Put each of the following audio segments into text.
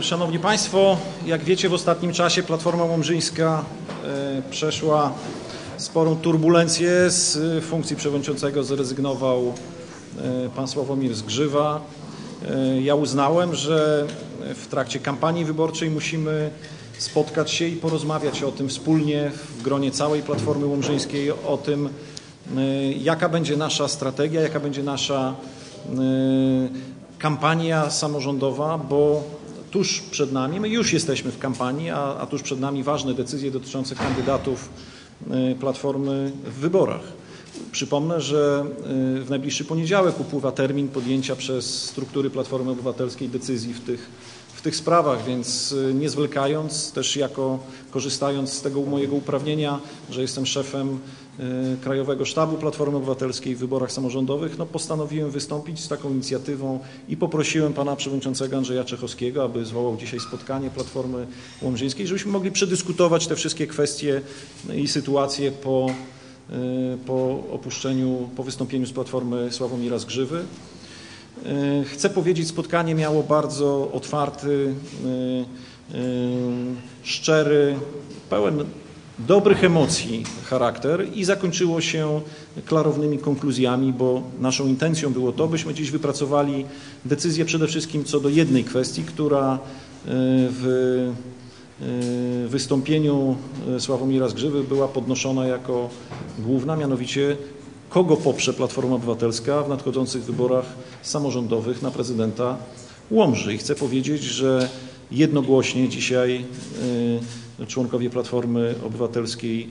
Szanowni Państwo, jak wiecie, w ostatnim czasie Platforma Łomżyńska e, przeszła sporą turbulencję. Z funkcji przewodniczącego zrezygnował e, pan Sławomir Zgrzywa. E, ja uznałem, że w trakcie kampanii wyborczej musimy spotkać się i porozmawiać o tym wspólnie w gronie całej Platformy Łomżyńskiej, o tym, jaka będzie nasza strategia, jaka będzie nasza kampania samorządowa, bo tuż przed nami, my już jesteśmy w kampanii, a, a tuż przed nami ważne decyzje dotyczące kandydatów y, Platformy w wyborach. Przypomnę, że y, w najbliższy poniedziałek upływa termin podjęcia przez struktury Platformy Obywatelskiej decyzji w tych tych sprawach, więc y, nie zwlekając, też jako korzystając z tego mojego uprawnienia, że jestem szefem y, Krajowego Sztabu Platformy Obywatelskiej w wyborach samorządowych, no postanowiłem wystąpić z taką inicjatywą i poprosiłem pana przewodniczącego Andrzeja Czechowskiego, aby zwołał dzisiaj spotkanie Platformy Łomżyńskiej, żebyśmy mogli przedyskutować te wszystkie kwestie i sytuacje po, y, po opuszczeniu, po wystąpieniu z Platformy Sławomira Zgrzywy. E, chcę powiedzieć, spotkanie miało bardzo otwarty, e, e, szczery, pełen dobrych emocji charakter i zakończyło się klarownymi konkluzjami, bo naszą intencją było to, byśmy dziś wypracowali decyzję przede wszystkim co do jednej kwestii, która w wystąpieniu Sławomira Zgrzywy była podnoszona jako główna, mianowicie kogo poprze Platforma Obywatelska w nadchodzących wyborach samorządowych na prezydenta Łomży. I chcę powiedzieć, że jednogłośnie dzisiaj y, członkowie Platformy Obywatelskiej y,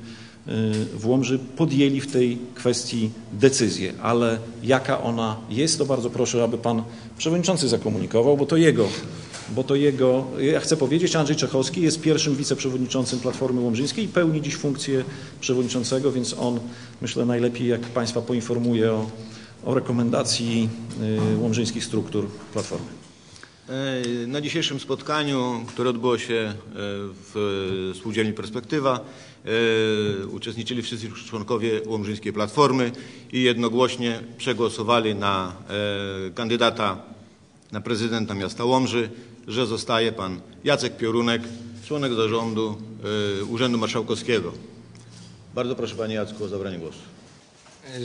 w Łomży podjęli w tej kwestii decyzję, ale jaka ona jest, to bardzo proszę, aby pan przewodniczący zakomunikował, bo to jego bo to jego, ja chcę powiedzieć, Andrzej Czechowski jest pierwszym wiceprzewodniczącym Platformy Łomżyńskiej i pełni dziś funkcję przewodniczącego, więc on myślę najlepiej jak Państwa poinformuje o, o rekomendacji y, łomżyńskich struktur Platformy. E, na dzisiejszym spotkaniu, które odbyło się e, w Spółdzielni Perspektywa, e, uczestniczyli wszyscy członkowie Łomżyńskiej Platformy i jednogłośnie przegłosowali na kandydata na prezydenta miasta Łomży że zostaje pan Jacek Piorunek, członek zarządu y, Urzędu Marszałkowskiego. Bardzo proszę panie Jacku o zabranie głosu.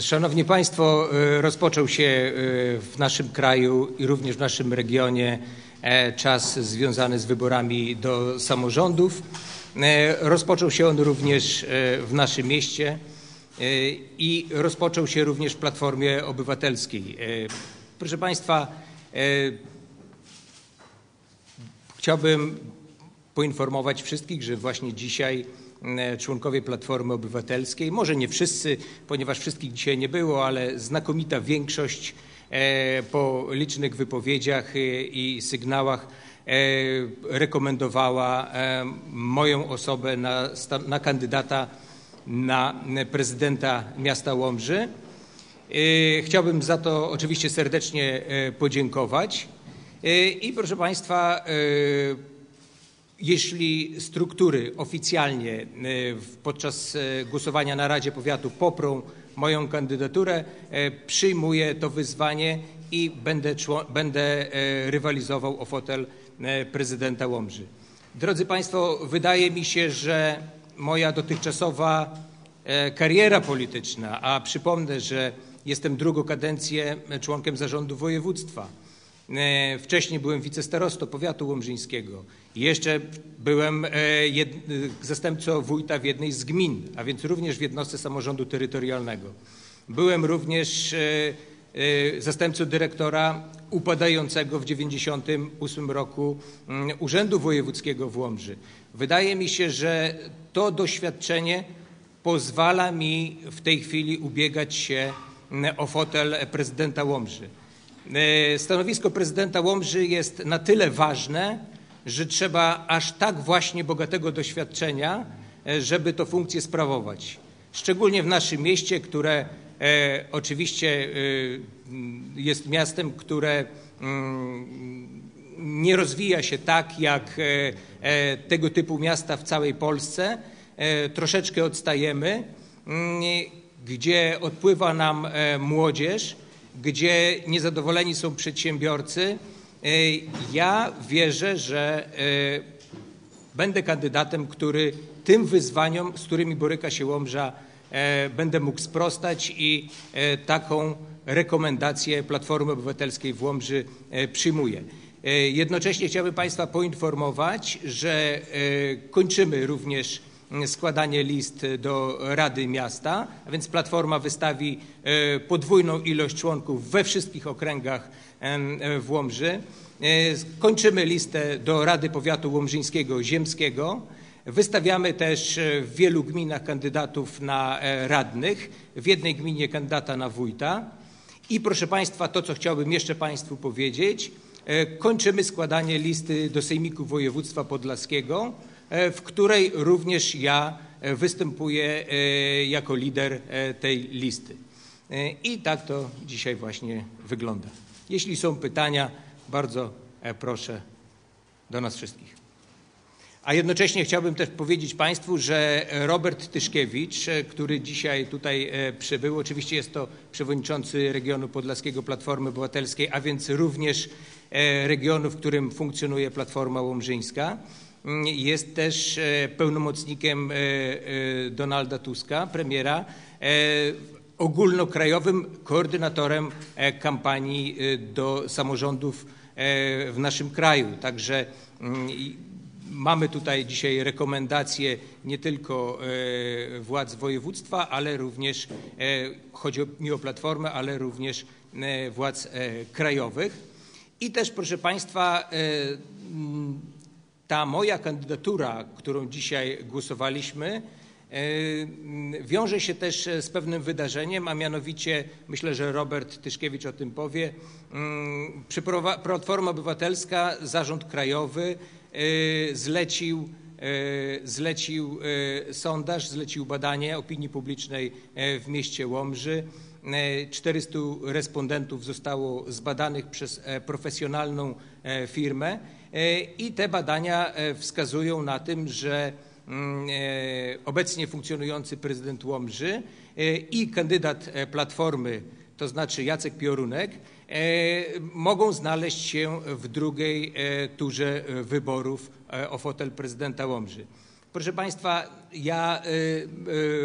Szanowni Państwo, y, rozpoczął się y, w naszym kraju i również w naszym regionie e, czas związany z wyborami do samorządów. E, rozpoczął się on również e, w naszym mieście i rozpoczął się również w Platformie Obywatelskiej. Proszę Państwa, Chciałbym poinformować wszystkich, że właśnie dzisiaj e, członkowie Platformy Obywatelskiej, może nie wszyscy, ponieważ wszystkich dzisiaj nie było, ale znakomita większość e, po licznych wypowiedziach e, i sygnałach rekomendowała moją osobę na, na kandydata na prezydenta miasta Łomży. Chciałbym za to oczywiście serdecznie podziękować. E, I proszę Państwa, e, jeśli struktury oficjalnie e, podczas głosowania na Radzie Powiatu poprą moją kandydaturę, przyjmuję to wyzwanie i będę, będę rywalizował o fotel prezydenta Łomży. Drodzy Państwo, wydaje mi się, że moja dotychczasowa kariera polityczna, a przypomnę, że jestem drugą kadencję członkiem zarządu województwa, wcześniej byłem wicestarostą powiatu łomżyńskiego. Jeszcze byłem e, zastępcą wójta w jednej z gmin, a więc również w jednostce samorządu terytorialnego. Byłem również e, zastępcą dyrektora upadającego w 1998 roku mm, Urzędu Wojewódzkiego w Łomży. Wydaje mi się, że to doświadczenie pozwala mi w tej chwili ubiegać się mm, o fotel prezydenta Łomży. E, stanowisko prezydenta Łomży jest na tyle ważne, że trzeba aż tak właśnie bogatego doświadczenia, e, żeby to funkcję sprawować. Szczególnie w naszym mieście, które e, oczywiście jest miastem, które mm, nie rozwija się tak jak tego typu miasta w całej Polsce. Troszeczkę odstajemy, mm, gdzie odpływa nam młodzież gdzie niezadowoleni są przedsiębiorcy E, Ja wierzę, że e, będę kandydatem, który tym wyzwaniom, z którymi boryka się Łomża, e, będę mógł sprostać i taką rekomendację Platformy Obywatelskiej w Łomży przyjmuję. Jednocześnie chciałbym Państwa poinformować, że kończymy również składanie list do Rady Miasta, a więc Platforma wystawi e, podwójną ilość członków we wszystkich okręgach e, w Łomży. E, Kończymy listę do Rady Powiatu Łomżyńskiego Ziemskiego. Wystawiamy też w wielu gminach kandydatów na radnych, w jednej gminie kandydata na wójta. I proszę Państwa, to co chciałbym jeszcze Państwu powiedzieć, kończymy składanie listy do Sejmiku Województwa Podlaskiego, w której również ja e, występuję e, jako lider e, tej listy. E, I tak to dzisiaj właśnie wygląda. Jeśli są pytania, bardzo e, proszę do nas wszystkich. A jednocześnie chciałbym też powiedzieć Państwu, że Robert Tyszkiewicz, e, który dzisiaj tutaj e, przybył, oczywiście jest to przewodniczący regionu podlaskiego Platformy Obywatelskiej, a więc również e, regionu, w którym funkcjonuje Platforma Łomżyńska. Jest też e, pełnomocnikiem e, e, Donalda Tuska, premiera, ogólnokrajowym koordynatorem kampanii do samorządów w naszym kraju. Także mm, mamy tutaj dzisiaj rekomendacje nie tylko władz województwa, ale również, chodzi mi o Platformę, ale również władz krajowych. I też, proszę Państwa, mm, ta moja kandydatura, którą dzisiaj głosowaliśmy, e, wiąże się też e, z pewnym wydarzeniem, a mianowicie, myślę, że Robert Tyszkiewicz o tym powie, mm, Platforma Obywatelska, Zarząd Krajowy e, zlecił, zlecił sondaż, zlecił badanie opinii publicznej w mieście Łomży. E, 400 respondentów zostało zbadanych przez e, profesjonalną e, firmę e, i te badania e, wskazują na tym, że mm, e, obecnie funkcjonujący prezydent Łomży e, i kandydat e, Platformy, to znaczy Jacek Piorunek, e, mogą znaleźć się w drugiej e, turze e, wyborów e, o fotel prezydenta Łomży. Proszę Państwa, ja e, e,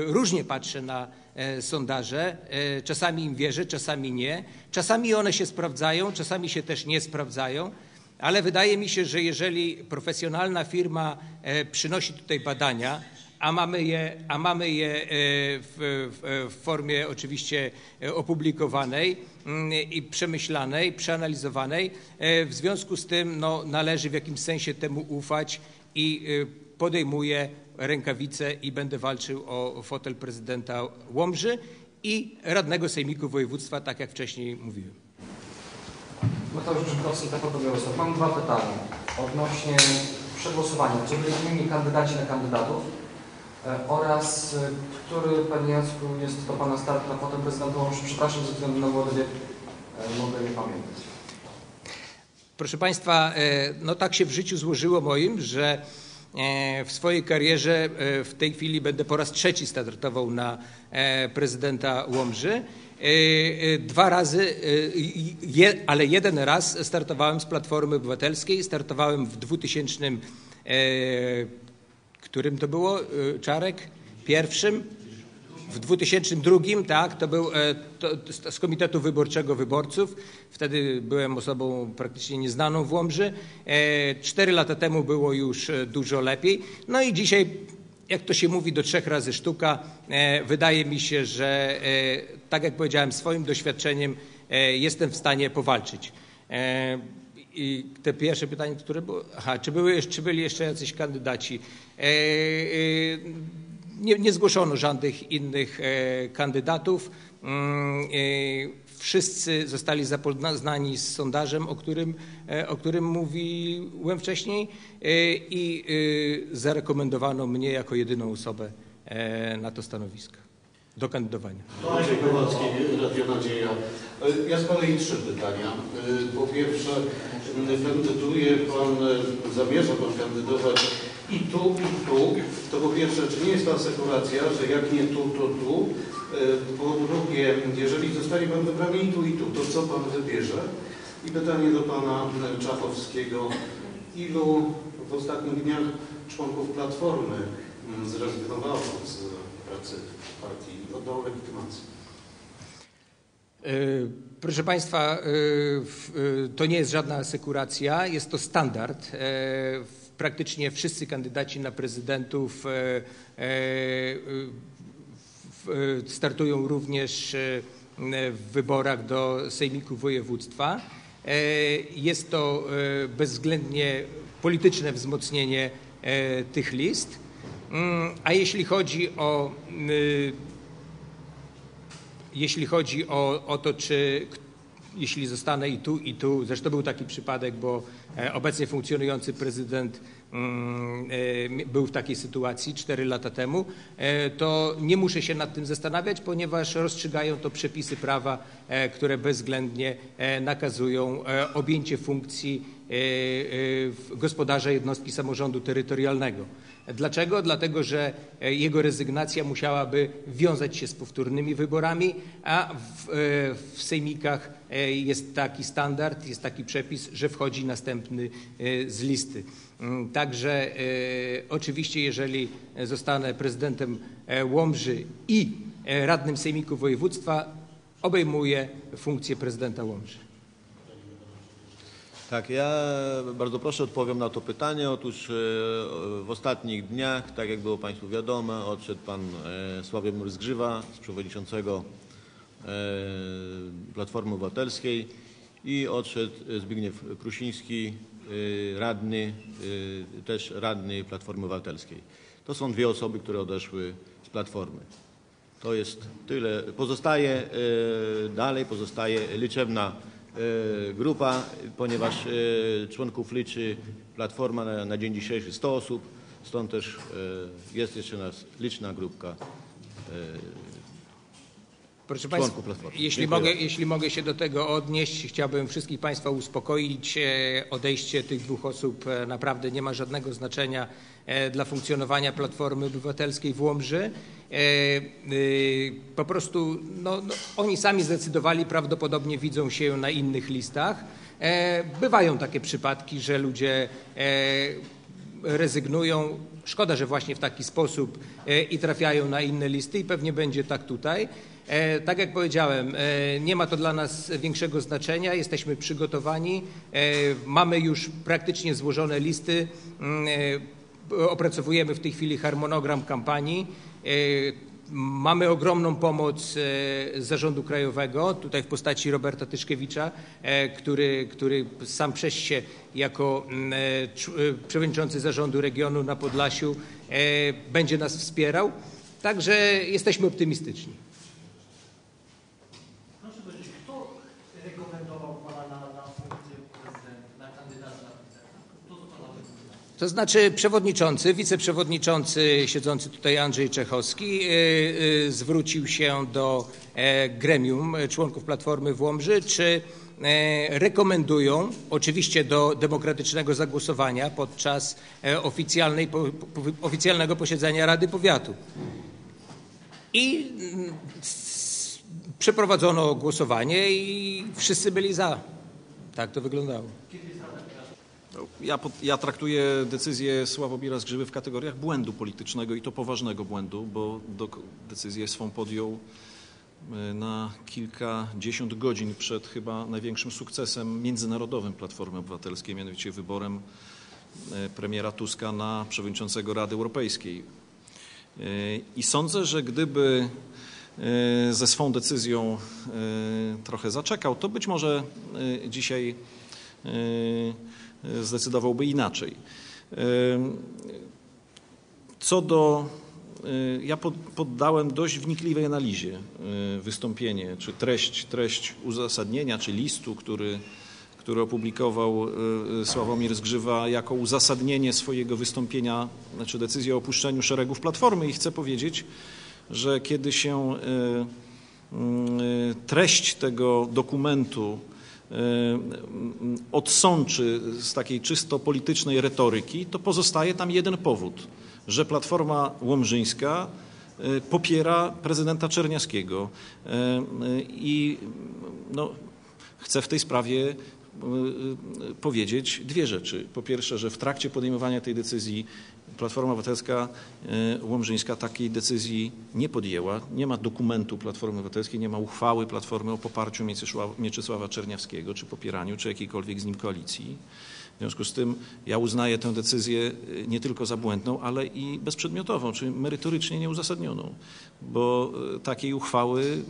różnie patrzę na e, sondaże. E, Czasami im wierzę, czasami nie. Czasami one się sprawdzają, czasami się też nie sprawdzają. Ale wydaje mi się, że jeżeli profesjonalna firma e, przynosi tutaj badania, a mamy je, a mamy je e, w, w, w formie oczywiście e, opublikowanej mm, i przemyślanej, przeanalizowanej, e, w związku z tym no, należy w jakimś sensie temu ufać i e, podejmuję rękawice i będę walczył o fotel prezydenta Łomży i radnego Sejmiku Województwa, tak jak wcześniej mówiłem. Mateusz Grzybkowski, TVP Białystok. Mam dwa pytania odnośnie przegłosowania. Czy byli inni kandydaci na kandydatów e, oraz e, który, Panie Jacku, jest to Pana start na potem prezydenta Łomży? Przepraszam, ze względu na młody wiek e, mogę nie pamiętać. Proszę Państwa, no tak się w życiu złożyło moim, że w swojej karierze e, w tej chwili będę po raz trzeci startował na e, prezydenta Łomży. E, e, Dwa razy, e, ale jeden raz startowałem z Platformy Obywatelskiej. Startowałem w 2000, e, którym to było, e, Czarek? Pierwszym? W 2002, tak, to był e, to, z Komitetu Wyborczego Wyborców. Wtedy byłem osobą praktycznie nieznaną w Łomży. E, Cztery lata temu było już e, dużo lepiej. No i dzisiaj, jak to się mówi, do trzech razy sztuka. Wydaje mi się, że tak jak powiedziałem, swoim doświadczeniem jestem w stanie powalczyć. I te pierwsze pytanie, które było, aha, czy, były, czy byli jeszcze jacyś kandydaci? Nie, nie zgłoszono żadnych innych e, kandydatów. Mm, e, Wszyscy zostali zapoznani z sondażem, o którym, e, o którym mówiłem wcześniej i zarekomendowano mnie jako jedyną osobę na to stanowisko do kandydowania. Maciej Kowalski, Radio Nadzieja. Ja z kolei trzy pytania. Po pierwsze, kandyduje Pan, zamierza Pan kandydować i tu, i tu. To po pierwsze, czy nie jest to asekuracja, że jak nie tu, to tu? E, Po drugie, jeżeli zostanie Pan wybrany i tu, i tu, to co Pan wybierze? I pytanie do pana Czachowskiego. Ilu w ostatnich dniach członków Platformy mm, zrezygnowało z pracy w partii i oddało legitymację? E, Proszę Państwa, e, to nie jest żadna asekuracja, jest to standard. Praktycznie wszyscy kandydaci na prezydentów e, e, startują również e, w wyborach do Sejmiku Województwa. Jest to bezwzględnie polityczne wzmocnienie tych list. Mm, A jeśli chodzi o y, jeśli chodzi o, o to, czy jeśli zostanę i tu, i tu, zresztą był taki przypadek, bo obecnie funkcjonujący prezydent mm, e, był w takiej sytuacji 4 lata temu, e, to nie muszę się nad tym zastanawiać, ponieważ rozstrzygają to przepisy prawa, e, które bezwzględnie e, nakazują e, objęcie funkcji e, e, gospodarza jednostki samorządu terytorialnego. Dlaczego? Dlatego, że e, jego rezygnacja musiałaby wiązać się z powtórnymi wyborami, a w, e, w sejmikach e, jest taki standard, jest taki przepis, że wchodzi następny e, z listy. Mm, Także e, oczywiście, jeżeli zostanę prezydentem e, Łomży i e, radnym sejmiku województwa, obejmuję funkcję prezydenta Łomży. Tak, ja bardzo proszę odpowiem na to pytanie. Otóż e, w ostatnich dniach, tak jak było Państwu wiadomo, odszedł Pan e, Sławomir Zgrzywa z przewodniczącego e, Platformy Obywatelskiej i odszedł Zbigniew Prusiński, e, radny, e, też radny Platformy Obywatelskiej. To są dwie osoby, które odeszły z Platformy. To jest tyle. Pozostaje e, dalej, pozostaje liczebna e, grupa, ponieważ e, członków liczy Platforma na, na dzień dzisiejszy 100 osób, stąd też e, jest jeszcze nas liczna grupka. Proszę Państwa, jeśli Dziękuję mogę, jeśli mogę się do tego odnieść, chciałbym wszystkich Państwa uspokoić. E, Odejście tych dwóch osób e, naprawdę nie ma żadnego znaczenia e, dla funkcjonowania Platformy Obywatelskiej w Łomży. Po prostu no, no, oni sami zdecydowali, prawdopodobnie widzą się na innych listach. Bywają takie przypadki, że ludzie rezygnują. Szkoda, że właśnie w taki sposób i trafiają na inne listy i pewnie będzie tak tutaj. E, Tak jak powiedziałem, e, nie ma to dla nas większego znaczenia, jesteśmy przygotowani, e, mamy już praktycznie złożone listy, mm, opracowujemy w tej chwili harmonogram kampanii. Mamy ogromną pomoc z Zarządu Krajowego, tutaj w postaci Roberta Tyszkiewicza, który, który sam przez się jako mm, cz- przewodniczący Zarządu Regionu na Podlasiu będzie nas wspierał. Także jesteśmy optymistyczni. Proszę powiedzieć, kto rekomendował Pana na, na funkcję prezydenta, na kandydata na prezydenta? Kto to Pana rekomendował? To znaczy przewodniczący, wiceprzewodniczący siedzący tutaj Andrzej Czechowski y, y, zwrócił się do e, gremium członków Platformy w Łomży, czy e, rekomendują oczywiście do demokratycznego zagłosowania podczas e, oficjalnej, oficjalnego posiedzenia Rady Powiatu. I mm, przeprowadzono głosowanie i wszyscy byli za. Tak to wyglądało. Ja, ja traktuję decyzję Sławomira Zgrzywy w kategoriach błędu politycznego i to poważnego błędu, bo dok- decyzję swą podjął e, na kilkadziesiąt godzin przed chyba największym sukcesem międzynarodowym Platformy Obywatelskiej, mianowicie wyborem e, premiera Tuska na przewodniczącego Rady Europejskiej. E, I sądzę, że gdyby ze swą decyzją trochę zaczekał, to być może dzisiaj zdecydowałby inaczej. E, Co do. e, Ja pod- poddałem dość wnikliwej analizie e, wystąpienie, czy treść, treść uzasadnienia, czy listu, który, który opublikował e, Sławomir Zgrzywa jako uzasadnienie swojego wystąpienia, znaczy decyzji o opuszczeniu szeregów Platformy. I chcę powiedzieć, że kiedy się e, e, treść tego dokumentu e, odsączy z takiej czysto politycznej retoryki, to pozostaje tam jeden powód, że Platforma Łomżyńska e, popiera prezydenta Czerniaskiego e, i no, chcę w tej sprawie y, y, powiedzieć dwie rzeczy. Po pierwsze, że w trakcie podejmowania tej decyzji Platforma Obywatelska y, Łomżyńska takiej decyzji nie podjęła. Nie ma dokumentu Platformy Obywatelskiej, nie ma uchwały Platformy o poparciu Mieczysława, Czerniawskiego, czy popieraniu, czy jakiejkolwiek z nim koalicji. W związku z tym ja uznaję tę decyzję y, nie tylko za błędną, ale i bezprzedmiotową, czyli merytorycznie nieuzasadnioną, bo y, takiej uchwały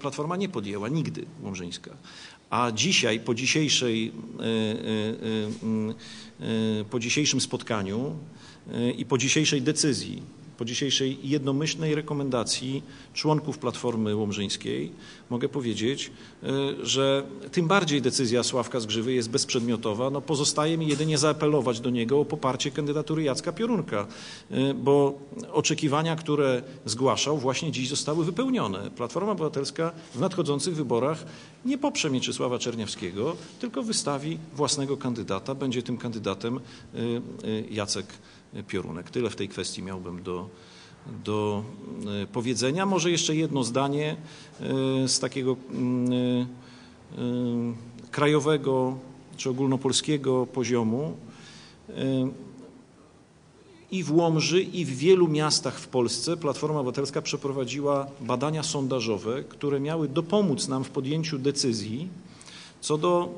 Platforma nie podjęła nigdy Łomżyńska. A dzisiaj, po, dzisiejszej, po dzisiejszym spotkaniu i po dzisiejszej decyzji, po dzisiejszej jednomyślnej rekomendacji członków Platformy Łomżyńskiej mogę powiedzieć, y, że tym bardziej decyzja Sławka Zgrzywy jest bezprzedmiotowa. No pozostaje mi jedynie zaapelować do niego o poparcie kandydatury Jacka Piorunka, y, bo oczekiwania, które zgłaszał właśnie dziś zostały wypełnione. Platforma Obywatelska w nadchodzących wyborach nie poprze Mieczysława Czerniawskiego, tylko wystawi własnego kandydata. Będzie tym kandydatem y, Jacek Piorunek. Tyle w tej kwestii miałbym do, do y, powiedzenia. Może jeszcze jedno zdanie y, z takiego mm, y, krajowego czy ogólnopolskiego poziomu. I w Łomży, i w wielu miastach w Polsce Platforma Obywatelska przeprowadziła badania sondażowe, które miały dopomóc nam w podjęciu decyzji co do,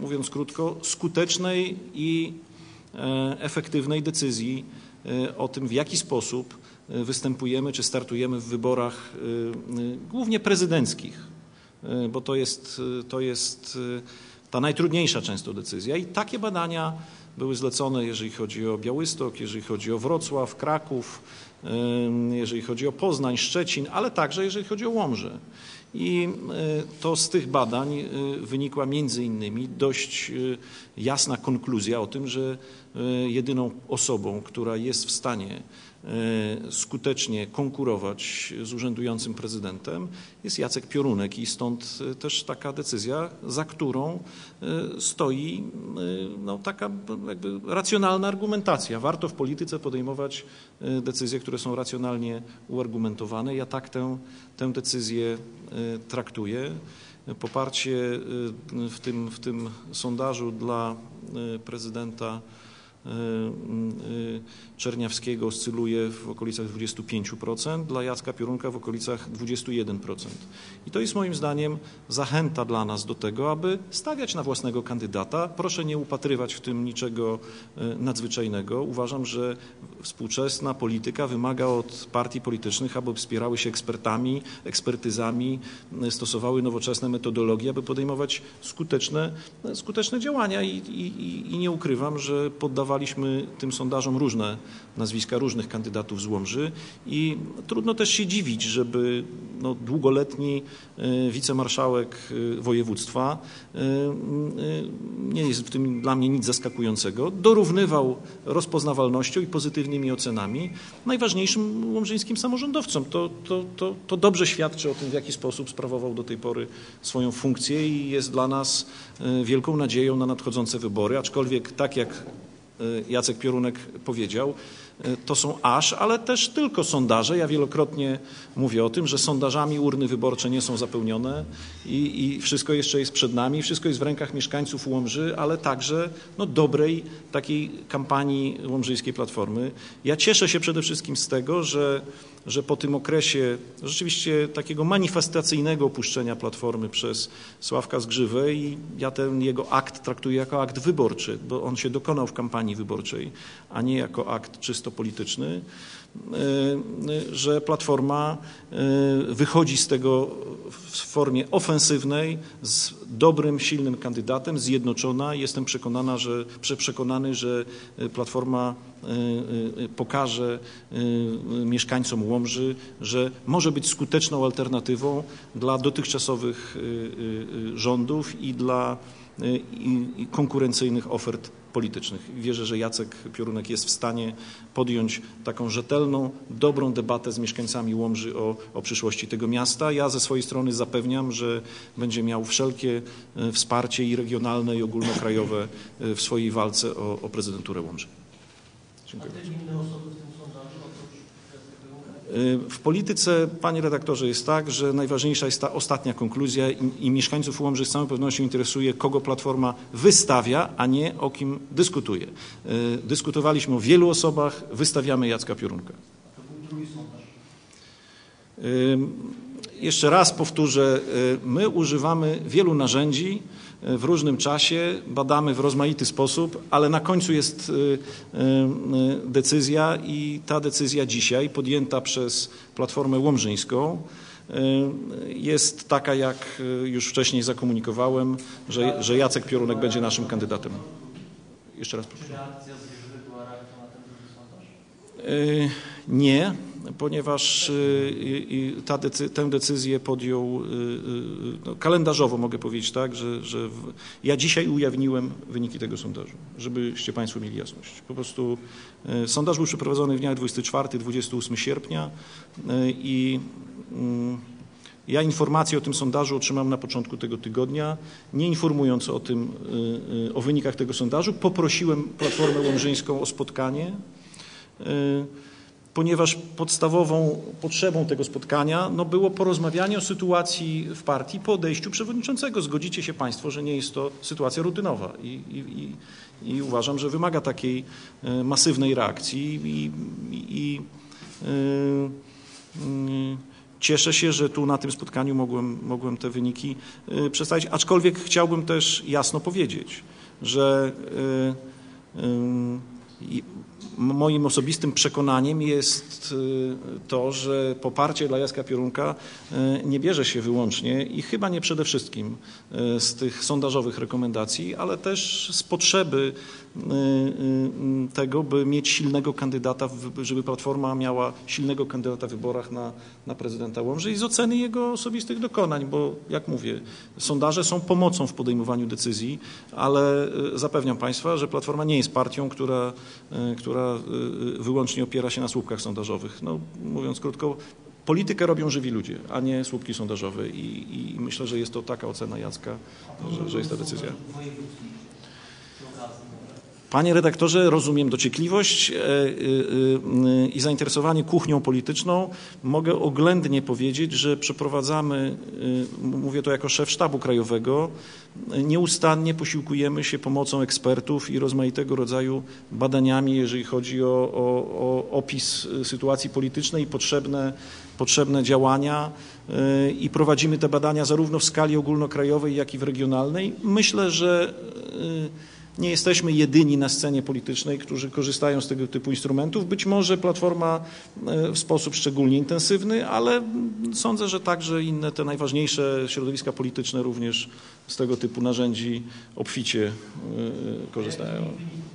mówiąc krótko, skutecznej i e, efektywnej decyzji e, o tym, w jaki sposób e, występujemy czy startujemy w wyborach e, e, głównie prezydenckich, e, bo to jest, e, to jest e, ta najtrudniejsza często decyzja. I takie badania były zlecone, jeżeli chodzi o Białystok, jeżeli chodzi o Wrocław, Kraków, e, jeżeli chodzi o Poznań, Szczecin, ale także jeżeli chodzi o Łomżę. I e, to z tych badań e, wynikła między innymi dość e, jasna konkluzja o tym, że jedyną osobą, która jest w stanie skutecznie konkurować z urzędującym prezydentem jest Jacek Piorunek i stąd e, też taka decyzja, za którą e, stoi no, taka jakby racjonalna argumentacja. Warto w polityce podejmować decyzje, które są racjonalnie uargumentowane. Ja tak tę, tę decyzję traktuję. Poparcie w tym, w tym sondażu dla prezydenta Czerniawskiego oscyluje w okolicach 25%, dla Jacka Piorunka w okolicach 21%. I to jest moim zdaniem zachęta dla nas do tego, aby stawiać na własnego kandydata. Proszę nie upatrywać w tym niczego e, nadzwyczajnego. Uważam, że współczesna polityka wymaga od partii politycznych, aby wspierały się ekspertami, ekspertyzami, stosowały nowoczesne metodologie, aby podejmować skuteczne, skuteczne działania i, i, i nie ukrywam, że poddawaliśmy tym sondażom różne nazwiska różnych kandydatów z Łomży i trudno też się dziwić, żeby no, długoletni e, wicemarszałek e, województwa, e, nie jest w tym dla mnie nic zaskakującego, dorównywał rozpoznawalnością i pozytywnymi ocenami najważniejszym łomżyńskim samorządowcom. To, to, to, to dobrze świadczy o tym, w jaki sposób sprawował do tej pory swoją funkcję i jest dla nas wielką nadzieją na nadchodzące wybory, aczkolwiek tak jak Jacek Piorunek powiedział, e, to są aż, ale też tylko sondaże. Ja wielokrotnie mówię o tym, że sondażami urny wyborcze nie są zapełnione i, i wszystko jeszcze jest przed nami, wszystko jest w rękach mieszkańców Łomży, ale także no, dobrej takiej kampanii Łomżyjskiej Platformy. Ja cieszę się przede wszystkim z tego, że że po tym okresie rzeczywiście takiego manifestacyjnego opuszczenia Platformy przez Sławka Zgrzywę i ja ten jego akt traktuję jako akt wyborczy, bo on się dokonał w kampanii wyborczej, a nie jako akt czysto polityczny, że Platforma y, wychodzi z tego w formie ofensywnej, z dobrym, silnym kandydatem, zjednoczona. Jestem przekonana, że, prze- przekonany, że Platforma y, y, pokaże y, y, mieszkańcom Łomży, że może być skuteczną alternatywą dla dotychczasowych y, y, y, rządów i dla y, i, i konkurencyjnych ofert politycznych. Wierzę, że Jacek Piorunek jest w stanie podjąć taką rzetelną, dobrą debatę z mieszkańcami Łomży o, o przyszłości tego miasta. Ja ze swojej strony zapewniam, że będzie miał wszelkie e, wsparcie i regionalne, i ogólnokrajowe e, w swojej walce o, o prezydenturę Łomży. Dziękuję. W Piorunek? W polityce, panie redaktorze, jest tak, że najważniejsza jest ta ostatnia konkluzja i, i mieszkańców Łomży z całą pewnością interesuje, kogo Platforma wystawia, a nie o kim dyskutuje. Y, Dyskutowaliśmy o wielu osobach, wystawiamy Jacka Piorunka. To był drugi sondaż. Jeszcze raz powtórzę, y, my używamy wielu narzędzi y, w różnym czasie, badamy w rozmaity sposób, ale na końcu jest y, decyzja i ta decyzja dzisiaj podjęta przez Platformę Łomżyńską jest taka, jak już wcześniej zakomunikowałem, że, że Jacek Piorunek będzie naszym kandydatem. Jeszcze raz proszę. Czy reakcja z była reakcją na ten sondaż? Nie, ponieważ y, ta decy- tę decyzję podjął y, y, no, kalendarzowo, mogę powiedzieć tak, że, że w, ja dzisiaj ujawniłem wyniki tego sondażu, żebyście Państwo mieli jasność. Po prostu sondaż był przeprowadzony w dniach 24-28 sierpnia i mm, ja informację o tym sondażu otrzymam na początku tego tygodnia. Nie informując o tym, o wynikach tego sondażu, poprosiłem Platformę Łomżyńską o spotkanie ponieważ podstawową potrzebą tego spotkania no, było porozmawianie o sytuacji w partii po odejściu przewodniczącego. Zgodzicie się Państwo, że nie jest to sytuacja rutynowa i, i, i, i uważam, że wymaga takiej e, masywnej reakcji i, e, mm, Cieszę się, że tu na tym spotkaniu mogłem, mogłem te wyniki e, przedstawić, aczkolwiek chciałbym też jasno powiedzieć, że e, moim osobistym przekonaniem jest y, to, że poparcie dla Jacka Piorunka y, nie bierze się wyłącznie i chyba nie przede wszystkim y, z tych sondażowych rekomendacji, ale też z potrzeby tego, by mieć silnego kandydata, żeby Platforma miała silnego kandydata w wyborach na, na prezydenta Łomży i z oceny jego osobistych dokonań, bo jak mówię, sondaże są pomocą w podejmowaniu decyzji, ale zapewniam Państwa, że Platforma nie jest partią, która, która y, wyłącznie opiera się na słupkach sondażowych. No, mówiąc krótko, politykę robią żywi ludzie, a nie słupki sondażowe i, i myślę, że jest to taka ocena Jacka, że, że jest ta decyzja. Panie redaktorze, rozumiem dociekliwość e, y, y, i zainteresowanie kuchnią polityczną. Mogę oględnie powiedzieć, że przeprowadzamy, mówię to jako szef sztabu krajowego, nieustannie posiłkujemy się pomocą ekspertów i rozmaitego rodzaju badaniami, jeżeli chodzi o, o, o opis sytuacji politycznej i potrzebne, potrzebne działania i prowadzimy te badania zarówno w skali ogólnokrajowej, jak i w regionalnej. Myślę, że nie jesteśmy jedyni na scenie politycznej, którzy korzystają z tego typu instrumentów. Być może Platforma e, w sposób szczególnie intensywny, ale sądzę, że także inne te najważniejsze środowiska polityczne również z tego typu narzędzi obficie e, korzystają. Był wynik